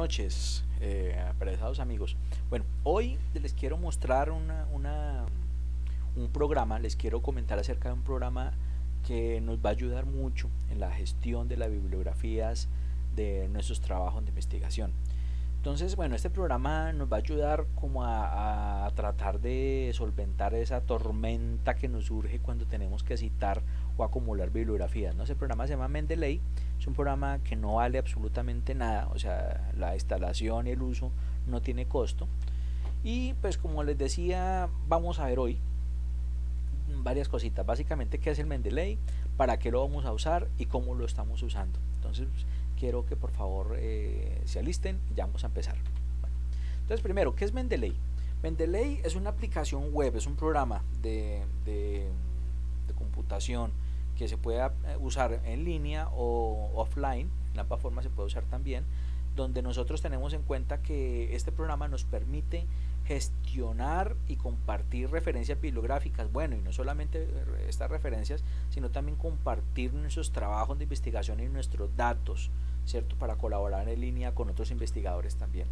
noches, eh, amigos. Bueno, hoy les quiero mostrar una, un programa, les quiero comentar acerca de un programa que nos va a ayudar mucho en la gestión de las bibliografías de nuestros trabajos de investigación. Entonces, bueno, este programa nos va a ayudar como a, tratar de solventar esa tormenta que nos surge cuando tenemos que citar o acumular bibliografías. ¿no? Ese programa se llama Mendeley, es un programa que no vale absolutamente nada, o sea, la instalación y el uso no tiene costo. Y pues como les decía, vamos a ver hoy varias cositas. Básicamente, qué es el Mendeley, para qué lo vamos a usar y cómo lo estamos usando. Entonces, quiero que por favor eh, se alisten y ya vamos a empezar. entonces, primero, ¿qué es Mendeley? Mendeley es una aplicación web, es un programa de, de, computación que se puede eh, usar en línea o offline, en la plataforma se puede usar también, donde nosotros tenemos en cuenta que este programa nos permite gestionar y compartir referencias bibliográficas, bueno, y no solamente estas referencias, sino también compartir nuestros trabajos de investigación y nuestros datos, ¿cierto? Para colaborar en línea con otros investigadores también.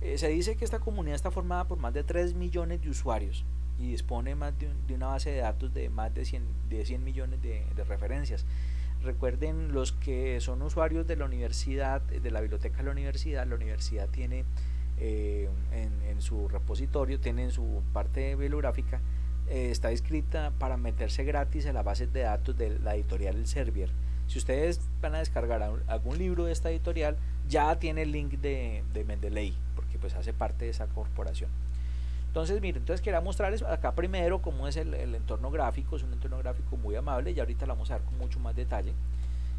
Eh, se dice que esta comunidad está formada por más de 3 millones de usuarios, y dispone más de, una base de datos de más de 100, de 100 millones de, referencias. Recuerden los que son usuarios de la universidad, de la biblioteca de la universidad, la universidad tiene eh, en, su repositorio, tiene en su parte bibliográfica, eh, está escrita para meterse gratis en la base de datos de la editorial El Servier. Si ustedes van a descargar algún libro de esta editorial, ya tiene el link de, de Mendeley, porque pues hace parte de esa corporación. Entonces, miren, entonces quería mostrarles acá primero cómo es el, entorno gráfico, es un entorno gráfico muy amable y ahorita lo vamos a ver con mucho más detalle.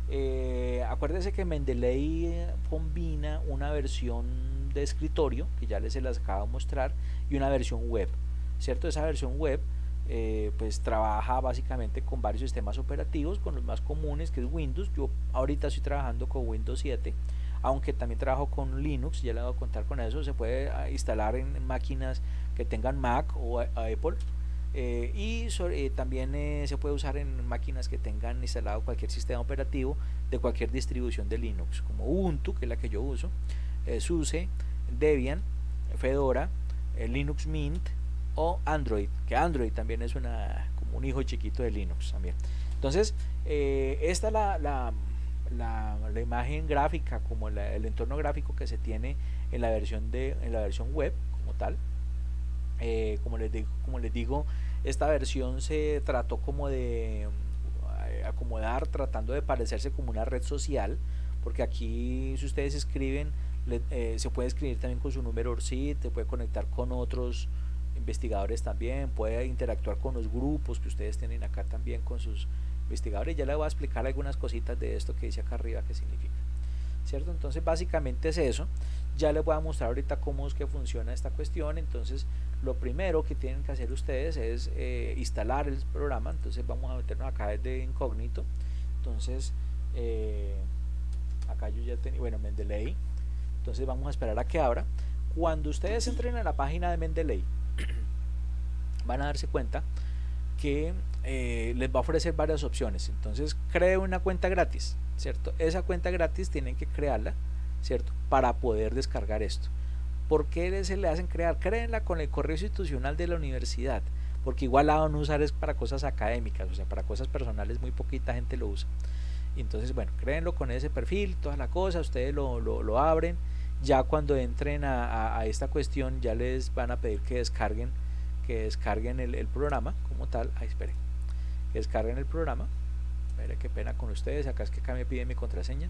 Eh, acuérdense que Mendeley combina una versión de escritorio, que ya les se acabo de mostrar, y una versión web, ¿cierto? Esa versión web eh, pues trabaja básicamente con varios sistemas operativos, con los más comunes que es Windows, yo ahorita estoy trabajando con Windows 7, aunque también trabajo con Linux, ya les voy a contar con eso, se puede ah, instalar en máquinas que tengan Mac o Apple. Eh, y eh, también eh, se puede usar en máquinas que tengan instalado cualquier sistema operativo de cualquier distribución de Linux, como Ubuntu, que es la que yo uso, SUSE, Debian, Fedora, Linux Mint o Android, que Android también es una, como un hijo chiquito de Linux también. Entonces, esta es la, la, la, imagen gráfica, como el entorno gráfico que se tiene en la versión, de, en la versión web como tal. Eh, como, les digo, como les digo, esta versión se trató como de eh, acomodar, tratando de parecerse como una red social, porque aquí si ustedes escriben, eh, se puede escribir también con su número ORCID, se puede conectar con otros investigadores también, puede interactuar con los grupos que ustedes tienen acá también con sus investigadores. Ya les voy a explicar algunas cositas de esto que dice acá arriba que significa. ¿Cierto? Entonces básicamente es eso. Ya les voy a mostrar ahorita cómo es que funciona esta cuestión. Entonces lo primero que tienen que hacer ustedes es eh, instalar el programa entonces vamos a meternos acá desde incógnito entonces eh, acá yo ya tenía bueno Mendeley entonces vamos a esperar a que abra cuando ustedes entren a la página de Mendeley van a darse cuenta que eh, les va a ofrecer varias opciones entonces cree una cuenta gratis cierto esa cuenta gratis tienen que crearla cierto para poder descargar esto ¿Por qué se le hacen crear? Créenla con el correo institucional de la universidad, porque igual la a usar es para cosas académicas, o sea, para cosas personales muy poquita gente lo usa. Entonces, bueno, créenlo con ese perfil, toda la cosa, ustedes lo, lo, abren. Ya cuando entren a, esta cuestión, ya les van a pedir que descarguen, que descarguen el, programa como tal. Ay, esperen, que descarguen el programa. Esperen, qué pena con ustedes, acá es que acá me piden mi contraseña.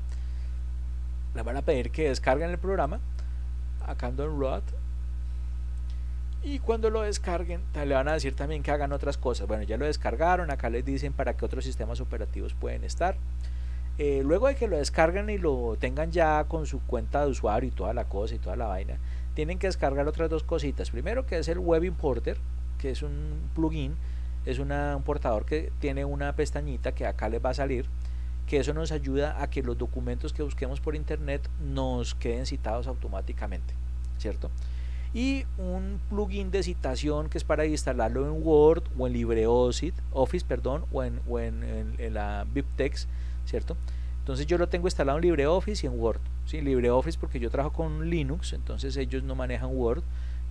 Les van a pedir que descarguen el programa. Acá ando en y cuando lo descarguen le van a decir también que hagan otras cosas. Bueno ya lo descargaron. Acá les dicen para qué otros sistemas operativos pueden estar eh, luego de que lo descarguen y lo tengan ya con su cuenta de usuario y toda la cosa y toda la vaina tienen que descargar otras dos cositas primero que es el web importer que es un plugin es un portador que tiene una pestañita que acá les va a salir que eso nos ayuda a que los documentos que busquemos por internet nos queden citados automáticamente, ¿cierto? Y un plugin de citación que es para instalarlo en Word o en LibreOffice, Office, perdón, o en, o en, la BibTeX, ¿cierto? Entonces yo lo tengo instalado en LibreOffice y en Word. ¿sí? LibreOffice porque yo trabajo con Linux, entonces ellos no manejan Word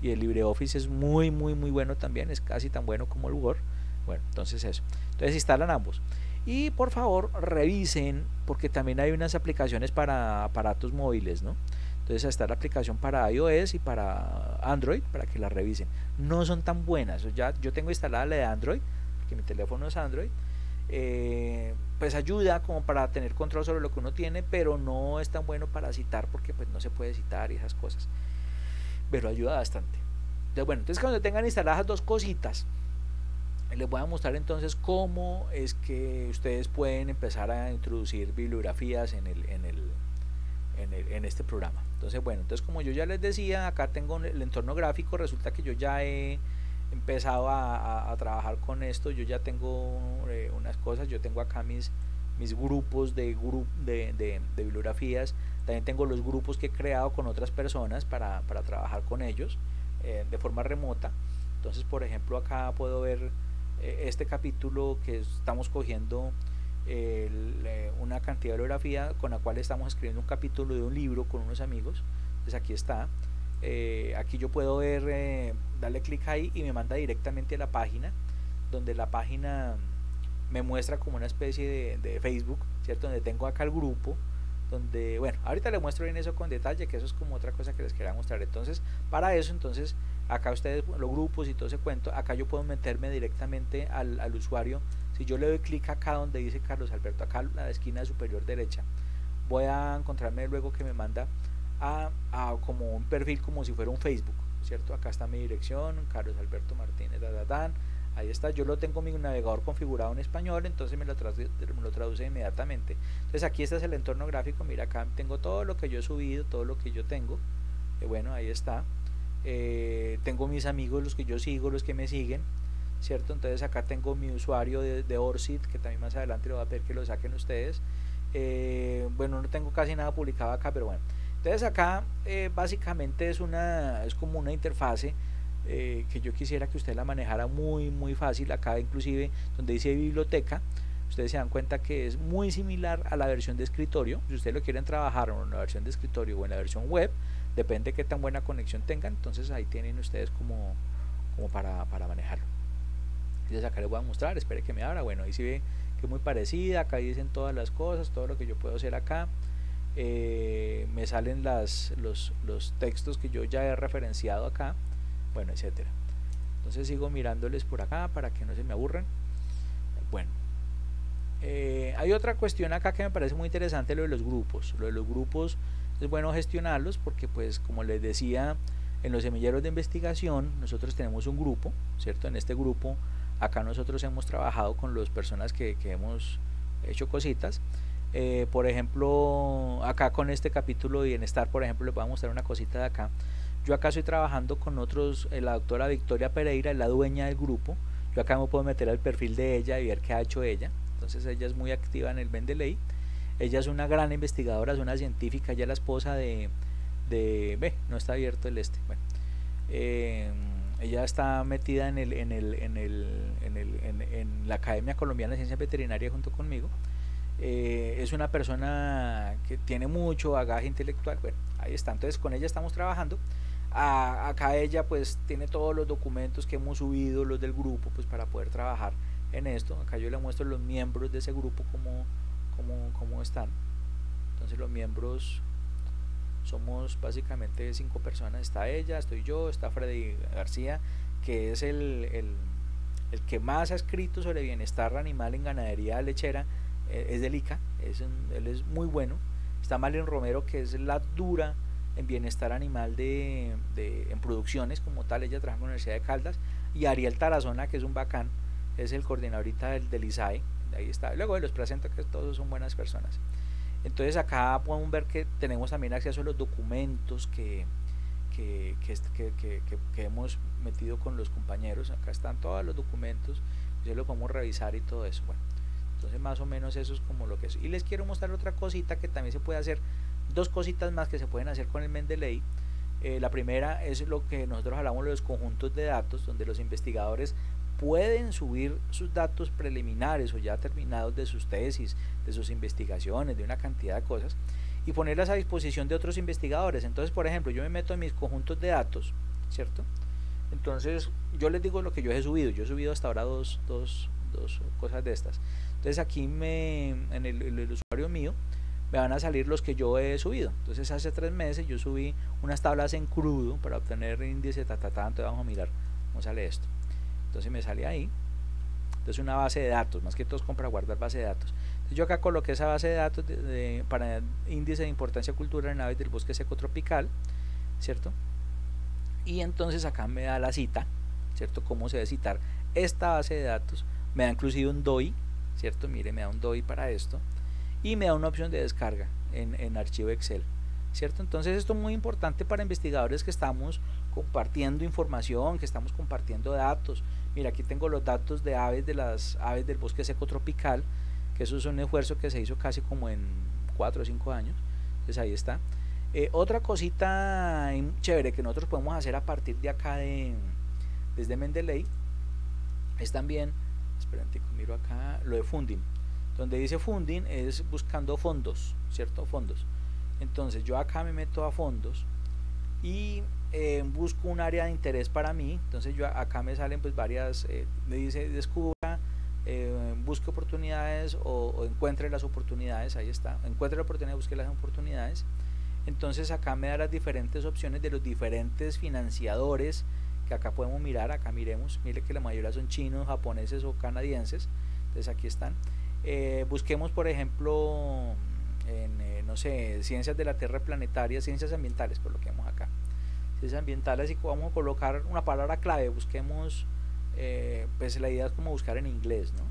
y el LibreOffice es muy muy muy bueno también, es casi tan bueno como el Word. Bueno, entonces eso. Entonces instalan ambos. Y por favor revisen porque también hay unas aplicaciones para aparatos móviles, ¿no? Entonces está la aplicación para iOS y para Android para que la revisen. No son tan buenas. Ya, yo tengo instalada la de Android, porque mi teléfono es Android. Eh, pues ayuda como para tener control sobre lo que uno tiene, pero no es tan bueno para citar porque pues no se puede citar y esas cosas. Pero ayuda bastante. Entonces, bueno, entonces cuando tengan instaladas dos cositas, les voy a mostrar entonces cómo es que ustedes pueden empezar a introducir bibliografías en el, en el, en, este programa. Entonces, bueno, entonces como yo ya les decía, acá tengo el entorno gráfico, resulta que yo ya he empezado a, trabajar con esto, yo ya tengo eh, unas cosas, yo tengo acá mis, mis grupos de, de, bibliografías, también tengo los grupos que he creado con otras personas para, trabajar con ellos eh, de forma remota. Entonces, por ejemplo, acá puedo ver eh, este capítulo que estamos cogiendo una cantidad de bibliografía con la cual estamos escribiendo un capítulo de un libro con unos amigos. Entonces aquí está. Eh, aquí yo puedo ver, eh, darle clic ahí y me manda directamente a la página, donde la página me muestra como una especie de, Facebook, ¿cierto? Donde tengo acá el grupo, donde, bueno, ahorita le muestro bien eso con detalle, que eso es como otra cosa que les quería mostrar. Entonces, para eso, entonces, acá ustedes, los grupos y todo ese cuento, acá yo puedo meterme directamente al, al usuario si yo le doy clic acá donde dice Carlos Alberto, acá en la esquina superior derecha, voy a encontrarme luego que me manda a, como un perfil como si fuera un Facebook, ¿cierto? Acá está mi dirección, Carlos Alberto Martínez, ahí está, yo lo tengo mi navegador configurado en español, entonces me lo, traduce, me lo traduce inmediatamente. Entonces aquí este es el entorno gráfico, mira acá tengo todo lo que yo he subido, todo lo que yo tengo, eh, bueno, ahí está. Eh, tengo mis amigos, los que yo sigo, los que me siguen, ¿cierto? Entonces acá tengo mi usuario de, de Orsit, que también más adelante lo voy a pedir que lo saquen ustedes. Eh, bueno, no tengo casi nada publicado acá, pero bueno. Entonces acá eh, básicamente es, una, es como una interfase eh, que yo quisiera que usted la manejara muy, muy fácil. Acá inclusive donde dice biblioteca, ustedes se dan cuenta que es muy similar a la versión de escritorio. Si ustedes lo quieren trabajar en la versión de escritorio o en la versión web, depende de qué tan buena conexión tengan. Entonces ahí tienen ustedes como, como para, para manejarlo. Entonces acá les voy a mostrar, espere que me abra. Bueno, ahí se ve que es muy parecida, acá dicen todas las cosas, todo lo que yo puedo hacer acá. Eh, me salen las, los, los textos que yo ya he referenciado acá, bueno, etcétera. Entonces sigo mirándoles por acá para que no se me aburran. Bueno, eh, hay otra cuestión acá que me parece muy interesante, lo de los grupos. Lo de los grupos es bueno gestionarlos porque pues como les decía, en los semilleros de investigación nosotros tenemos un grupo, ¿cierto? En este grupo Acá nosotros hemos trabajado con las personas que, hemos hecho cositas. Eh, por ejemplo, acá con este capítulo de bienestar, por ejemplo, les voy a mostrar una cosita de acá. Yo acá estoy trabajando con otros, eh, la doctora Victoria Pereira, la dueña del grupo. Yo acá me puedo meter al perfil de ella y ver qué ha hecho ella. Entonces ella es muy activa en el Vendeley. Ella es una gran investigadora, es una científica, ella es la esposa de, de ve, no está abierto el este. Eh, ella está metida en, el, en, el, en, el, en, el, en, la Academia Colombiana de Ciencia Veterinaria junto conmigo. Es una persona que tiene mucho bagaje intelectual. Bueno, ahí está. Entonces con ella estamos trabajando. acá ella pues tiene todos los documentos que hemos subido, los del grupo, pues para poder trabajar en esto. Acá yo le muestro los miembros de ese grupo cómo, cómo, cómo están. Entonces los miembros somos básicamente cinco personas. Está ella, estoy yo, está Freddy García, que es el, el, el que más ha escrito sobre bienestar animal en ganadería lechera. Eh, es del ICA, es él es muy bueno. Está Malen Romero, que es la dura en bienestar animal de, de, en producciones como tal, ella trabaja en la Universidad de Caldas, y Ariel Tarazona, que es un bacán, es el coordinador del, del ISAE, ahí está. Luego los presento que todos son buenas personas. Entonces acá podemos ver que tenemos también acceso a los documentos que, que, hemos metido con los compañeros. Acá están todos los documentos, ya lo podemos revisar y todo eso. Bueno, entonces más o menos eso es como lo que es. Y les quiero mostrar otra cosita que también se puede hacer, dos cositas más que se pueden hacer con el Mendeley. Eh, la primera es lo que nosotros hablamos de los conjuntos de datos, donde los investigadores pueden subir sus datos preliminares o ya terminados de sus tesis, de sus investigaciones, de una cantidad de cosas y ponerlas a disposición de otros investigadores. Entonces, por ejemplo, yo me meto en mis conjuntos de datos, ¿cierto? Entonces, yo les digo lo que yo he subido. Yo he subido hasta ahora dos, dos, dos cosas de estas. Entonces, aquí me, en el, usuario mío me van a salir los que yo he subido. Entonces, hace tres meses yo subí unas tablas en crudo para obtener índice, ta, ta, ta. Entonces, vamos a mirar cómo sale esto. Entonces, me sale ahí. Entonces, una base de datos, más que todo es para guardar base de datos. Yo acá coloqué esa base de datos de, para índice de importancia cultural en aves del bosque seco tropical, ¿cierto? y entonces acá me da la cita, ¿cierto? Cómo se debe citar esta base de datos, me da inclusive un DOI, ¿cierto? Mire, me da un DOI para esto y me da una opción de descarga en, en archivo Excel, ¿cierto? Entonces esto es muy importante para investigadores que estamos compartiendo información, que estamos compartiendo datos. Mira, aquí tengo los datos de aves de las aves del bosque seco tropical, que eso es un esfuerzo que se hizo casi como en 4 o 5 años. Entonces ahí está. Eh, otra cosita chévere que nosotros podemos hacer a partir de acá de, desde Mendeley es también, esperen, miro acá, lo de funding. Donde dice funding es buscando fondos, ¿cierto? Fondos. Entonces yo acá me meto a fondos y eh, busco un área de interés para mí. Entonces yo acá me salen pues varias, eh, me dice descubra, eh, busque oportunidades o, o, encuentre las oportunidades, ahí está, encuentre la oportunidad, busque las oportunidades entonces acá me da las diferentes opciones de los diferentes financiadores que acá podemos mirar, acá miremos, mire que la mayoría son chinos, japoneses o canadienses, entonces aquí están. Eh, busquemos por ejemplo en, eh, no sé, ciencias de la Tierra planetaria, ciencias ambientales, por lo que vemos acá. Ciencias ambientales y vamos a colocar una palabra clave, busquemos, eh, pues la idea es como buscar en inglés, ¿no?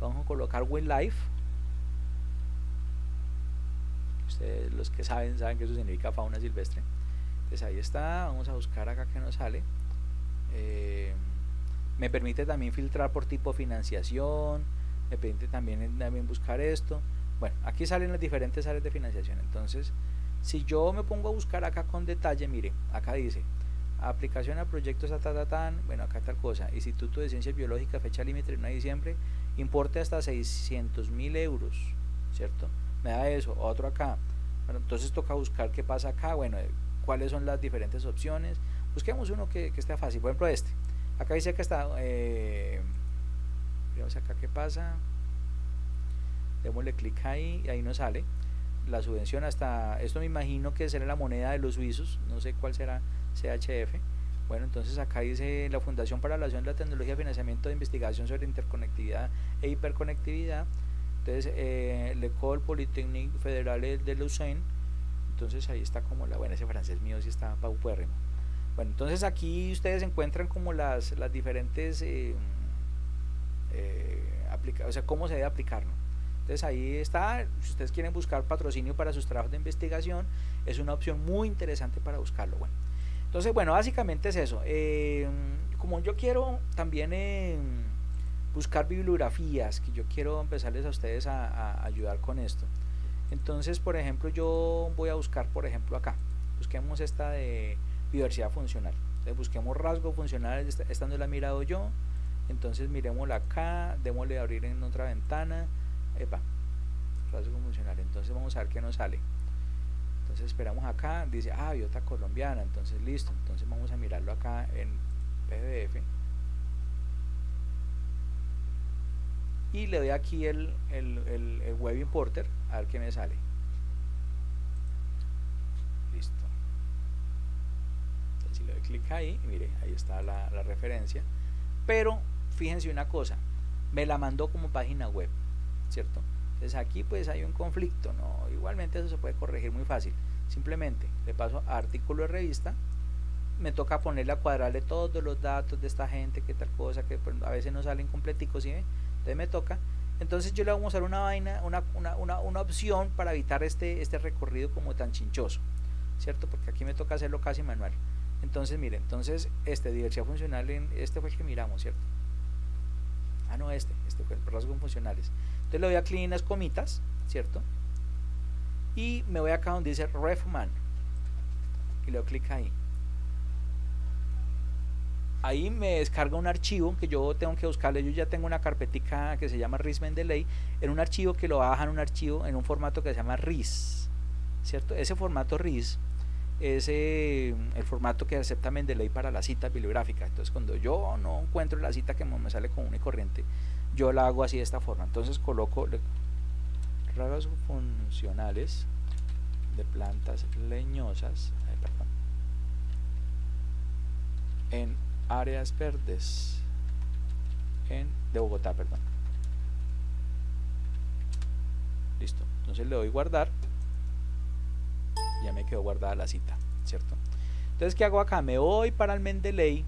Vamos a colocar wildlife. Ustedes los que saben saben que eso significa fauna silvestre. Entonces ahí está. Vamos a buscar acá que nos sale eh, me permite también filtrar por tipo financiación me permite también, también buscar esto bueno aquí salen las diferentes áreas de financiación entonces si yo me pongo a buscar acá con detalle mire acá dice aplicación a proyectos a bueno acá tal cosa Instituto de Ciencias Biológicas fecha límite 1 de diciembre importe hasta 600 mil euros cierto me da eso, otro acá. Bueno, entonces toca buscar qué pasa acá, bueno, eh, cuáles son las diferentes opciones. Busquemos uno que, que esté fácil, por ejemplo este. Acá dice que está, eh, acá qué pasa. Démosle clic ahí y ahí nos sale la subvención hasta, esto me imagino que será la moneda de los suizos, no sé cuál será CHF. Bueno, entonces acá dice la Fundación para la Acción de la Tecnología Financiamiento de Investigación sobre Interconectividad e Hiperconectividad entonces eh, L'École Polytechnique Federal de Lausanne entonces ahí está como la buena ese francés mío sí está paupérrimo bueno entonces aquí ustedes encuentran como las, las diferentes eh, eh, o sea cómo se debe aplicar ¿no? entonces ahí está si ustedes quieren buscar patrocinio para sus trabajos de investigación es una opción muy interesante para buscarlo bueno entonces bueno básicamente es eso eh, como yo quiero también buscar bibliografías, que yo quiero empezarles a ustedes a, ayudar con esto. Entonces, por ejemplo, yo voy a buscar, por ejemplo, acá. Busquemos esta de diversidad funcional. Entonces, busquemos rasgos funcionales, esta, no la he mirado yo. Entonces, miremosla acá, démosle abrir en otra ventana. Epa, rasgo funcional. Entonces, vamos a ver qué nos sale. Entonces, esperamos acá. Dice, ah, biota colombiana. Entonces, listo. Entonces, vamos a mirarlo acá en PDF y le doy aquí el, web importer a ver qué me sale listo entonces si le doy clic ahí mire ahí está la, referencia. Pero fíjense una cosa me la mandó como página web cierto entonces aquí pues hay un conflicto no igualmente eso se puede corregir muy fácil. Simplemente le paso a artículo de revista me toca ponerle a cuadrarle todos los datos de esta gente que tal cosa que pues, a veces no salen completicos ¿sí? entonces me toca. Entonces yo le voy a usar una vaina una, una, una, una, opción para evitar este, este recorrido como tan chinchoso cierto porque aquí me toca hacerlo casi manual entonces mire entonces este diversidad funcional en este fue el que miramos cierto ah no este este fue el rasgos funcionales. Entonces le doy a clic en las comitas cierto y me voy acá donde dice refman y le doy clic ahí. Ahí me descarga un archivo que yo tengo que buscarle. Yo ya tengo una carpetica que se llama RIS Mendeley, en un archivo que lo bajan un archivo en un formato que se llama RIS, ¿cierto? Ese formato RIS es eh, el formato que acepta Mendeley para la cita bibliográfica. Entonces, cuando yo no encuentro la cita que me sale común y corriente, yo la hago así de esta forma. Entonces, coloco rasgos funcionales de plantas leñosas en áreas verdes en, de Bogotá, perdón. Listo. Entonces le doy guardar. Ya me quedó guardada la cita, ¿cierto? Entonces, ¿qué hago acá? Me voy para el Mendeley,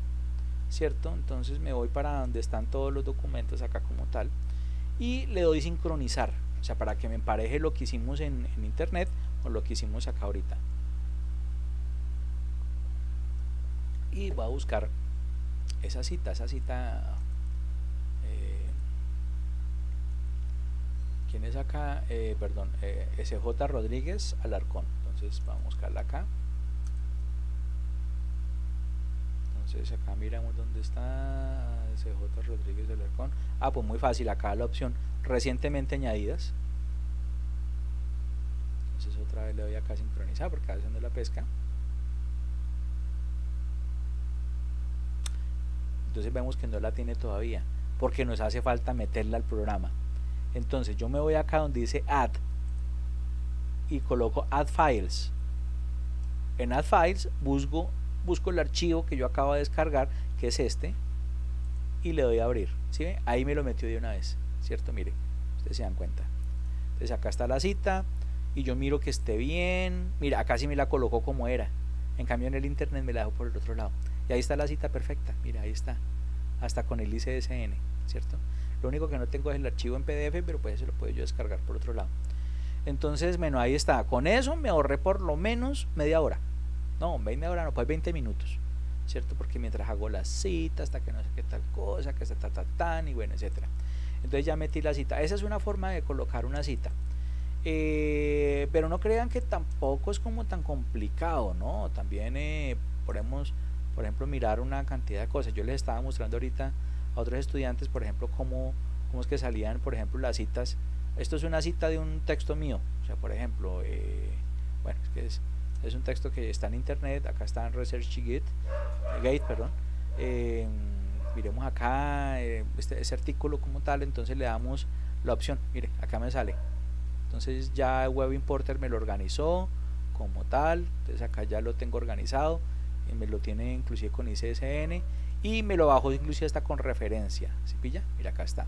¿cierto? Entonces me voy para donde están todos los documentos acá como tal. Y le doy sincronizar. O sea, para que me empareje lo que hicimos en, internet o lo que hicimos acá ahorita. Y voy a buscar esa cita, esa cita, eh, ¿quién es acá? Eh, perdón, eh, SJ Rodríguez Alarcón. Entonces vamos a buscarla acá. Entonces acá miramos dónde está SJ Rodríguez Alarcón. Ah, pues muy fácil, acá la opción recientemente añadidas. Entonces otra vez le doy acá a sincronizar porque acá haciendo la pesca. entonces vemos que no la tiene todavía porque nos hace falta meterla al programa entonces yo me voy acá donde dice add y coloco add files. En add files busco, busco el archivo que yo acabo de descargar que es este y le doy a abrir ¿sí? ahí me lo metió de una vez cierto mire ustedes se dan cuenta. Entonces acá está la cita y yo miro que esté bien. Mira acá sí me la colocó como era. En cambio en el internet me la dejo por el otro lado. Y ahí está la cita perfecta, mira, ahí está, hasta con el ICSN, ¿cierto? Lo único que no tengo es el archivo en PDF, pero pues se lo puedo yo descargar por otro lado. Entonces, bueno, ahí está. Con eso me ahorré por lo menos media hora. No, media hora no, pues 20 minutos, ¿cierto? Porque mientras hago la cita, hasta que no sé qué tal cosa, que está ta, ta, tan, y bueno, etcétera. Entonces ya metí la cita. Esa es una forma de colocar una cita. Eh, pero no crean que tampoco es como tan complicado, ¿no? También eh, podemos por ejemplo, mirar una cantidad de cosas. Yo les estaba mostrando ahorita a otros estudiantes, por ejemplo, cómo, cómo es que salían, por ejemplo, las citas. Esto es una cita de un texto mío. O sea, por ejemplo, eh, bueno, es un texto que está en internet. Acá está en ResearchGate, Gate, perdón. Eh, miremos acá eh, este, artículo como tal. Entonces le damos la opción. Mire, acá me sale. Entonces ya Web Importer me lo organizó como tal. Entonces acá ya lo tengo organizado me lo tiene inclusive con ICSN y me lo bajo inclusive hasta con referencia ¿sí pilla? mira acá está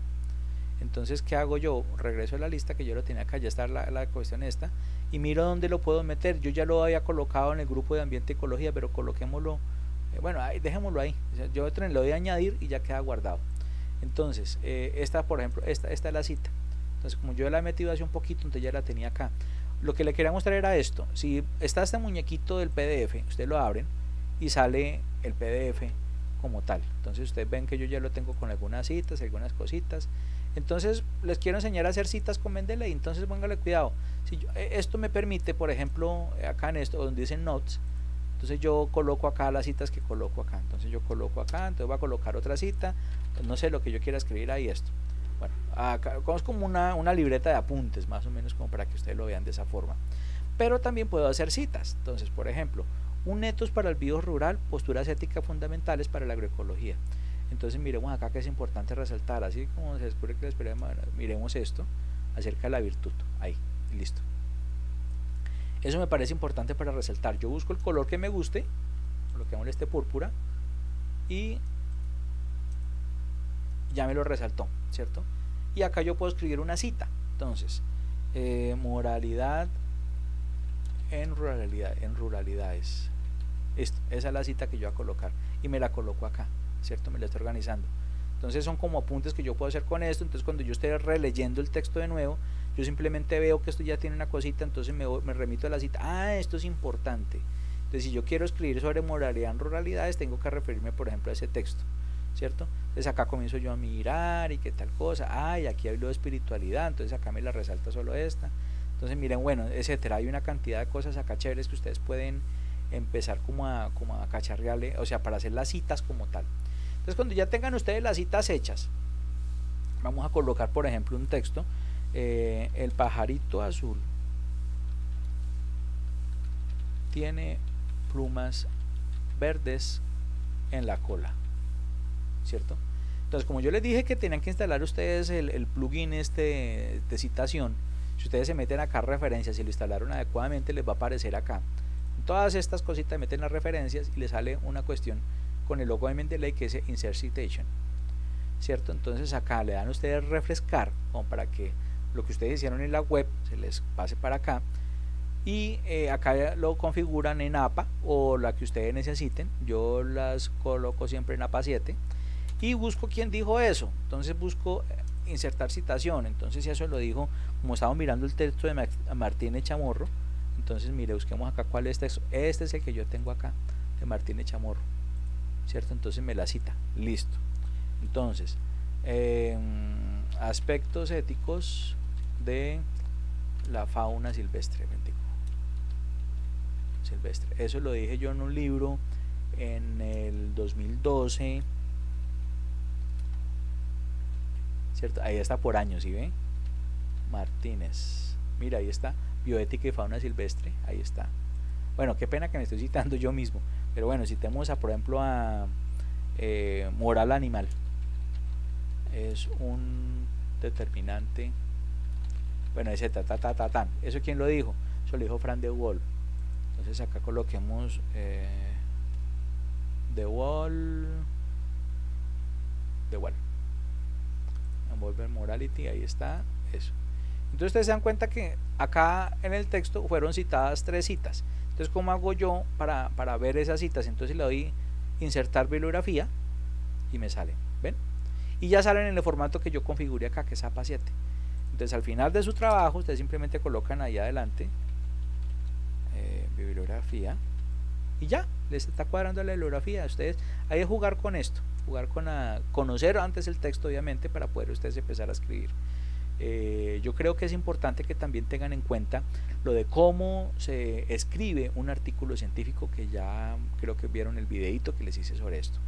entonces ¿qué hago yo? regreso a la lista que yo lo tenía acá, ya está la, la cuestión esta y miro dónde lo puedo meter yo ya lo había colocado en el grupo de ambiente y ecología pero coloquémoslo eh, bueno, ahí, dejémoslo ahí yo lo voy a añadir y ya queda guardado entonces, eh, esta por ejemplo, esta, esta es la cita entonces como yo la he metido hace un poquito entonces ya la tenía acá lo que le quería mostrar era esto si está este muñequito del pdf ustedes lo abren y sale el PDF como tal. Entonces ustedes ven que yo ya lo tengo con algunas citas, algunas cositas. Entonces les quiero enseñar a hacer citas con Mendeley. Entonces póngale cuidado. Si eh, esto me permite, por ejemplo, acá en esto donde dicen notes, entonces yo coloco acá las citas que coloco acá. Entonces yo coloco acá, entonces voy a colocar otra cita. no sé lo que yo quiera escribir ahí esto. Bueno, acá es como una, una libreta de apuntes, más o menos como para que ustedes lo vean de esa forma. Pero también puedo hacer citas. Entonces, por ejemplo, un netos para el bio rural, posturas éticas fundamentales para la agroecología. Entonces miremos acá que es importante resaltar, así como se descubre que miremos esto acerca de la virtud. Ahí, listo. Eso me parece importante para resaltar. Yo busco el color que me guste, coloquemos este púrpura y ya me lo resaltó, ¿cierto? Y acá yo puedo escribir una cita. Entonces, eh, moralidad en ruralidad, en ruralidades. esa es la cita que yo voy a colocar y me la coloco acá, ¿cierto? Me la estoy organizando. Entonces son como apuntes que yo puedo hacer con esto. Entonces cuando yo esté releyendo el texto de nuevo, yo simplemente veo que esto ya tiene una cosita, entonces me, me remito a la cita. Ah, esto es importante. Entonces si yo quiero escribir sobre moralidad en ruralidades, tengo que referirme, por ejemplo, a ese texto, ¿cierto? Entonces acá comienzo yo a mirar y qué tal cosa. Ah, y aquí hablo de espiritualidad, entonces acá me la resalta solo esta. Entonces miren, bueno, etcétera, hay una cantidad de cosas acá chéveres que ustedes pueden empezar como a, como a cacharrearle, o sea, para hacer las citas como tal. Entonces cuando ya tengan ustedes las citas hechas, vamos a colocar por ejemplo un texto, eh, el pajarito azul tiene plumas verdes en la cola, ¿cierto? Entonces, como yo les dije que tenían que instalar ustedes el, plugin este de citación, si ustedes se meten acá referencias y lo instalaron adecuadamente, les va a aparecer acá. todas estas cositas meten las referencias y les sale una cuestión con el logo de Mendeley que es Insert Citation. ¿Cierto? Entonces acá le dan ustedes refrescar como para que lo que ustedes hicieron en la web se les pase para acá y eh, acá lo configuran en APA o la que ustedes necesiten yo las coloco siempre en APA 7 y busco quién dijo eso entonces busco eh, insertar citación entonces si eso lo dijo como estamos mirando el texto de Martínez Chamorro entonces mire busquemos acá cuál es este este es el que yo tengo acá de Martínez Chamorro cierto entonces me la cita listo entonces em, aspectos éticos de la fauna silvestre silvestre. Eso lo dije yo en un libro en el 2012. ¿Cierto? Ahí está por años, ¿sí ve? Martínez. Mira, ahí está. Bioética y fauna silvestre. Ahí está. Bueno, qué pena que me estoy citando yo mismo. Pero bueno, citemos a, por ejemplo, a eh, moral animal. Es un determinante. Bueno, ese ta ta ta ta tan. ¿Eso quién lo dijo? Eso lo dijo Fran de Wolf entonces acá coloquemos eh, the wall the wall envolver morality ahí está eso entonces ustedes se dan cuenta que acá en el texto fueron citadas tres citas entonces cómo hago yo para, para ver esas citas entonces le doy insertar bibliografía y me salen ven y ya salen en el formato que yo configure acá que es APA 7 entonces al final de su trabajo ustedes simplemente colocan ahí adelante eh, bibliografía y ya, les está cuadrando la bibliografía. Ustedes, hay que jugar con esto, jugar con conocer antes el texto, obviamente, para poder ustedes empezar a escribir. Eh, yo creo que es importante que también tengan en cuenta lo de cómo se escribe un artículo científico, que ya creo que vieron el videito que les hice sobre esto.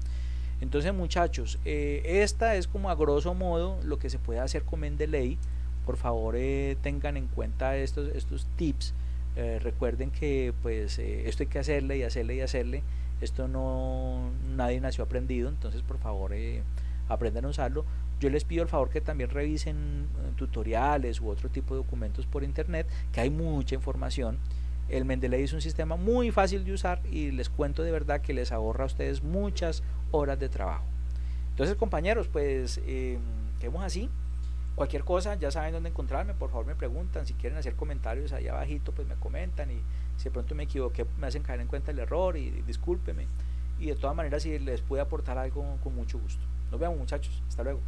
Entonces, muchachos, eh, esta es como a grosso modo lo que se puede hacer con Mendeley. Por favor, tengan en cuenta estos, estos tips eh, recuerden que pues eh, esto hay que hacerle y hacerle y hacerle. Esto no nadie nació aprendido, entonces por favor eh, aprendan a usarlo. Yo les pido el favor que también revisen tutoriales u otro tipo de documentos por internet, que hay mucha información. El Mendeley es un sistema muy fácil de usar y les cuento de verdad que les ahorra a ustedes muchas horas de trabajo. Entonces compañeros, pues quedemos así. Cualquier cosa, ya saben dónde encontrarme, por favor me preguntan, si quieren hacer comentarios ahí abajito, pues me comentan y si de pronto me equivoqué, me hacen caer en cuenta el error y, discúlpeme. Y de todas maneras, si les puede aportar algo, con mucho gusto. Nos vemos muchachos, hasta luego.